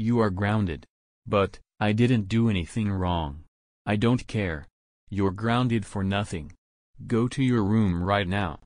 You are grounded. But, I didn't do anything wrong. I don't care. You're grounded for nothing. Go to your room right now.